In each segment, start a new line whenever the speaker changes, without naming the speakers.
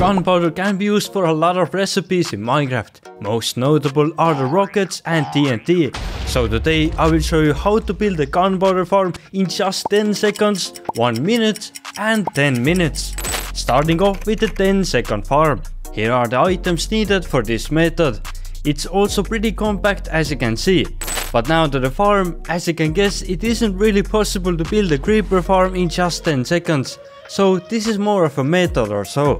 Gunpowder can be used for a lot of recipes in Minecraft. Most notable are the rockets and TNT. So today I will show you how to build a gunpowder farm in just 10 seconds, 1 minute and 10 minutes. Starting off with the 10 second farm. Here are the items needed for this method. It's also pretty compact as you can see. But now to the farm, as you can guess it isn't really possible to build a creeper farm in just 10 seconds. So this is more of a method or so.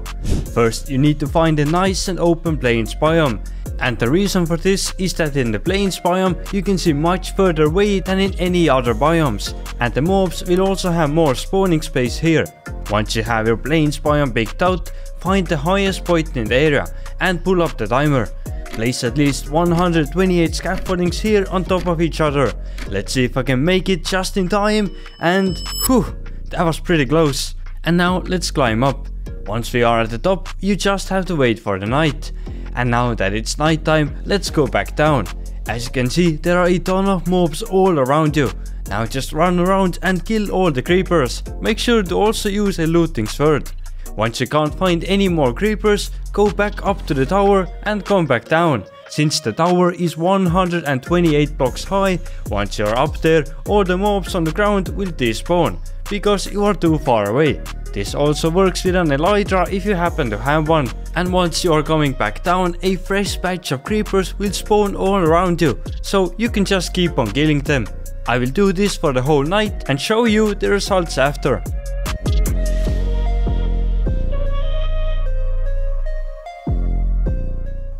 First you need to find a nice and open plains biome. And the reason for this is that in the plains biome you can see much further away than in any other biomes. And the mobs will also have more spawning space here. Once you have your plains biome picked out, find the highest point in the area and pull up the timer. Place at least 128 scaffoldings here on top of each other. Let's see if I can make it just in time and whew, that was pretty close. And now let's climb up. Once we are at the top, you just have to wait for the night. And now that it's nighttime, let's go back down. As you can see, there are a ton of mobs all around you. Now just run around and kill all the creepers. Make sure to also use a looting sword. Once you can't find any more creepers, go back up to the tower and come back down. Since the tower is 128 blocks high, once you're up there, all the mobs on the ground will despawn because you are too far away. This also works with an elytra if you happen to have one. And once you are coming back down, a fresh batch of creepers will spawn all around you, so you can just keep on killing them. I will do this for the whole night and show you the results after.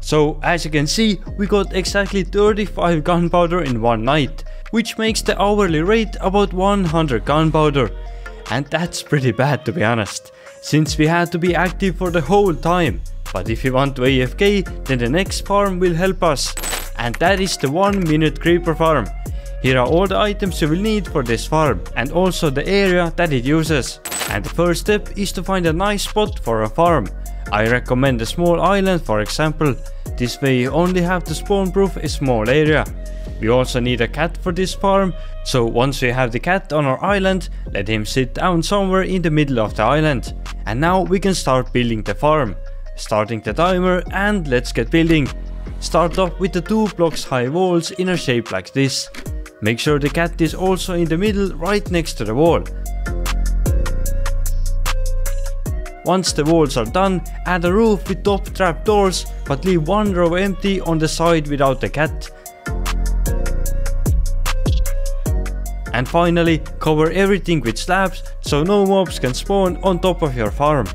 So as you can see, we got exactly 35 gunpowder in one night, which makes the hourly rate about 100 gunpowder. And that's pretty bad to be honest, since we had to be active for the whole time. But if you want to AFK, then the next farm will help us. And that is the 1 minute creeper farm. Here are all the items you will need for this farm and also the area that it uses. And the first step is to find a nice spot for a farm. I recommend a small island for example. This way you only have to spawn proof a small area. We also need a cat for this farm, so once we have the cat on our island, let him sit down somewhere in the middle of the island. And now we can start building the farm. Starting the timer and let's get building. Start off with the 2 blocks high walls in a shape like this. Make sure the cat is also in the middle right next to the wall. Once the walls are done, add a roof with top trap doors, but leave one row empty on the side without the cat. And finally, cover everything with slabs so no mobs can spawn on top of your farm.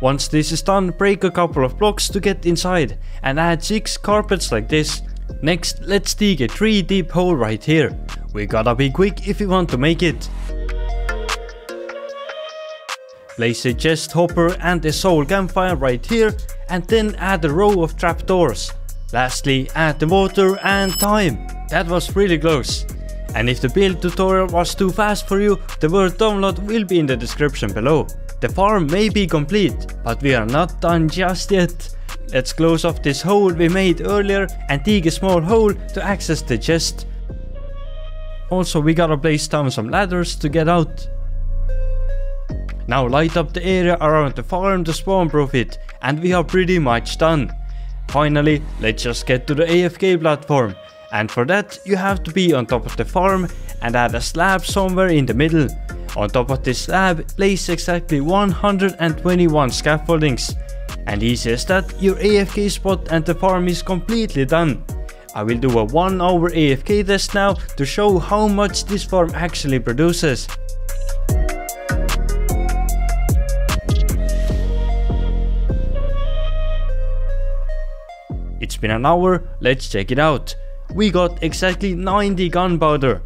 Once this is done, break a couple of blocks to get inside and add 6 carpets like this. Next, let's dig a 3 deep hole right here. We gotta be quick if we want to make it. Place a chest hopper and a soul campfire right here and then add a row of trapdoors. Lastly, add the water and time. That was really close. And if the build tutorial was too fast for you, the word download will be in the description below. The farm may be complete, but we are not done just yet. Let's close off this hole we made earlier and dig a small hole to access the chest. Also we gotta place down some ladders to get out. Now light up the area around the farm to spawn proof it and we are pretty much done. Finally, let's just get to the AFK platform. And for that, you have to be on top of the farm and add a slab somewhere in the middle. On top of this slab, place exactly 121 scaffoldings. And easy as that, your AFK spot and the farm is completely done. I will do a 1 hour AFK test now to show how much this farm actually produces. Been an hour, let's check it out. We got exactly 90 gunpowder.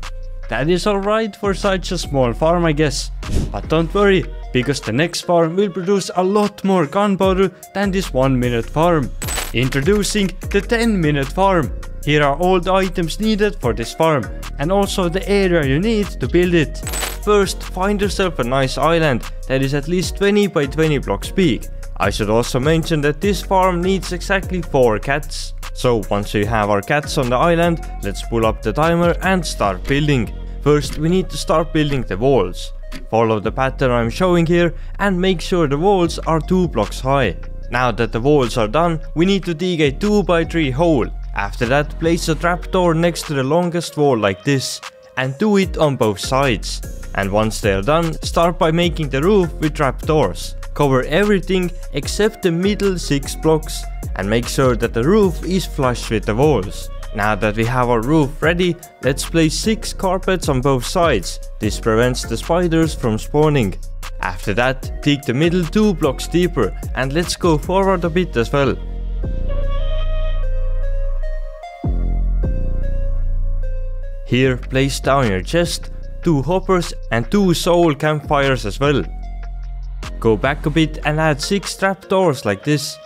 That is alright for such a small farm I guess. But don't worry, because the next farm will produce a lot more gunpowder than this 1 minute farm. Introducing the 10 minute farm. Here are all the items needed for this farm and also the area you need to build it. First, find yourself a nice island that is at least 20 by 20 blocks big. I should also mention that this farm needs exactly 4 cats. So once we have our cats on the island, let's pull up the timer and start building. First we need to start building the walls. Follow the pattern I'm showing here and make sure the walls are 2 blocks high. Now that the walls are done, we need to dig a 2x3 hole. After that, place a trapdoor next to the longest wall like this and do it on both sides. And once they are done, start by making the roof with trapdoors. Cover everything except the middle 6 blocks and make sure that the roof is flush with the walls. Now that we have our roof ready, let's place 6 carpets on both sides. This prevents the spiders from spawning. After that, dig the middle 2 blocks deeper and let's go forward a bit as well. Here, place down your chest, 2 hoppers and 2 soul campfires as well. Go back a bit and add 6 trapdoors like this.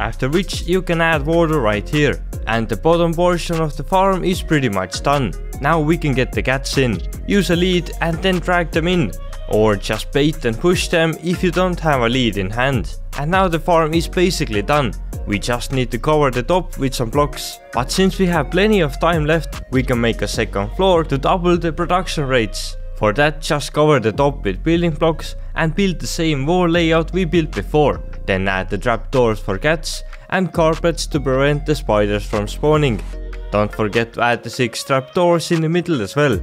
After which you can add water right here. And the bottom portion of the farm is pretty much done. Now we can get the cats in. Use a lead and then drag them in. Or just bait and push them if you don't have a lead in hand. And now the farm is basically done. We just need to cover the top with some blocks. But since we have plenty of time left, we can make a second floor to double the production rates. For that just cover the top with building blocks and build the same wall layout we built before. Then add the trapdoors for cats and carpets to prevent the spiders from spawning. Don't forget to add the 6 trapdoors in the middle as well.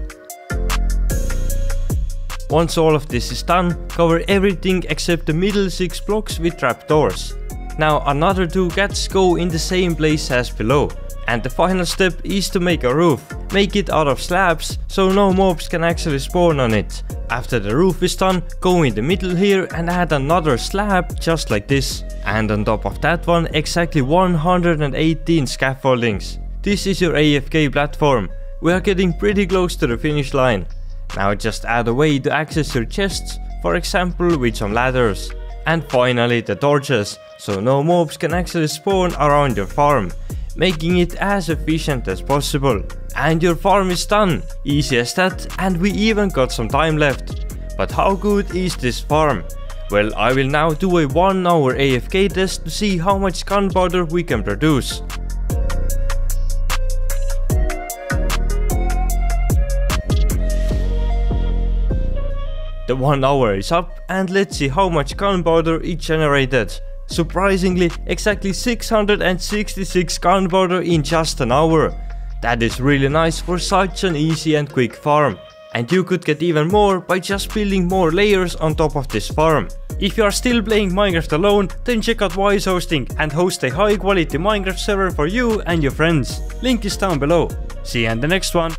Once all of this is done, cover everything except the middle 6 blocks with trapdoors. Now another 2 cats go in the same place as below. And the final step is to make a roof. Make it out of slabs so no mobs can actually spawn on it. After the roof is done, go in the middle here and add another slab just like this. And on top of that one exactly 118 scaffoldings. This is your AFK platform. We are getting pretty close to the finish line. Now just add a way to access your chests, for example with some ladders. And finally the torches, so no mobs can actually spawn around your farm making it as efficient as possible. And your farm is done, easy as that and we even got some time left. But how good is this farm? Well, I will now do a 1 hour AFK test to see how much gunpowder we can produce. The 1 hour is up and let's see how much gunpowder it generated. Surprisingly, exactly 666 gunpowder in just an hour. That is really nice for such an easy and quick farm. And you could get even more by just building more layers on top of this farm. If you are still playing Minecraft alone, then check out Wise Hosting and host a high quality Minecraft server for you and your friends. Link is down below. See you in the next one.